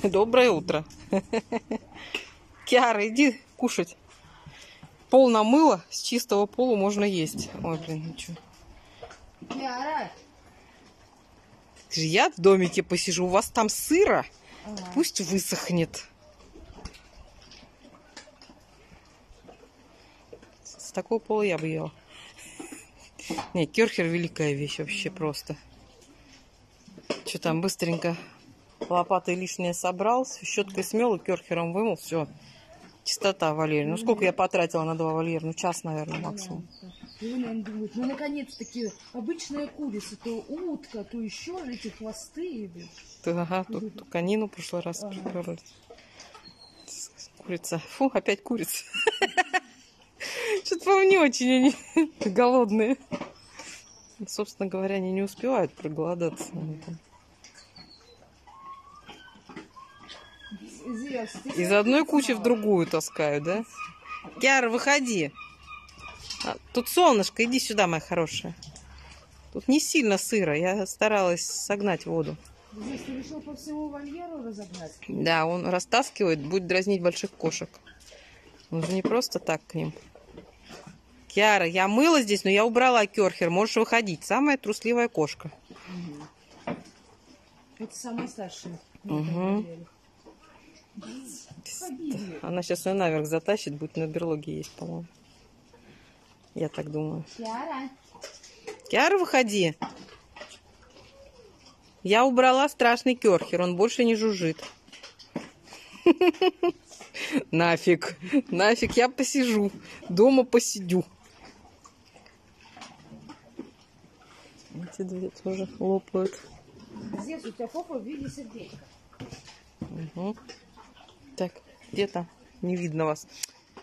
Доброе утро. Киара, иди кушать. Пол намыла, с чистого пола можно есть. Ой, блин, ничего. Киара. Я в домике посижу, у вас там сыро, Ага. пусть высохнет. С такого пола я бы ела. Не, керхер великая вещь вообще просто. Что там, быстренько лопатой лишнее собрал, щеткой смел и керхером вымыл, все. Чистота, Валерий. Ну, сколько я потратила на два Валерия? Ну, час, наверное, максимум. Наверное, думаете, ну, наконец-таки, обычная курица, то утка, то еще эти хвосты. ага, тут, тут конину в прошлый раз Ага. прибрали. Курица. Фу, опять курица. Что-то, по-моему, не очень они голодные. Собственно говоря, они не успевают проголодаться. Они там Зевс, ты Из одной кучи в другую таскают, да? Киара, выходи. А, Тут солнышко, иди сюда, моя хорошая. Тут не сильно сыро, я старалась согнать воду. Здесь ты решил по всему вольеру разогнать? Да, он растаскивает, будет дразнить больших кошек. Он же не просто так к ним. Киара, я мыла здесь, но я убрала керхер. Можешь выходить. Самая трусливая кошка. Это самая старшая. Мгм. Она сейчас ее наверх затащит, будет на берлоге есть, по-моему. Я так думаю. Киара. Киара, выходи. Я убрала страшный керхер, он больше не жужжит. Нафиг, нафиг, я посижу. Дома посидю. Эти две тоже лопают. Зевс, у тебя попа в виде сердечка. Мгм. Так, где там? Не видно вас.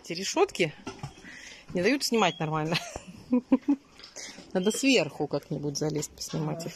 Эти решетки не дают снимать нормально. Надо сверху как-нибудь залезть, поснимать их.